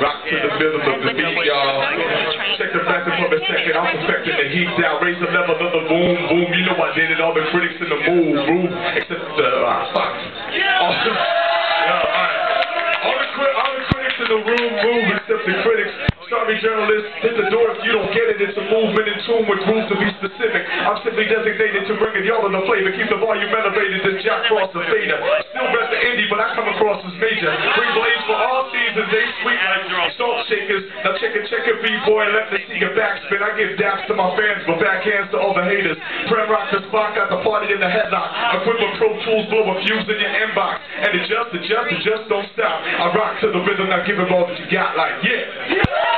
Rock to the rhythm of the beat, y'all. Check the factor from a second. I'm perfecting the heat down. Raise the level of the boom, boom. You know I did it. All the critics in the move, move. Except the, uh, fuck. All, yeah, all right. All the, all the critics in the room move except the critics. Sorry, journalists, hit the door if you don't get it. It's a movement in tune with rules to be specific. I'm simply designated to bring it y'all in the flavor. Keep the volume elevated. This Jack Frost the fader. Still rep the indie, but I come across as major. Bring blades for all seasons. They sweet like salt shakers. Now check it, check it, B-boy. Let me see your backspin. I give daps to my fans, but backhands to all the haters. Prem rock the spot, got the party in the headlock. Equipped with Pro Tools, blow a fuse in your inbox. And adjust, adjust, adjust, don't stop. I rock to the rhythm, now give it all that you got. Like, yeah.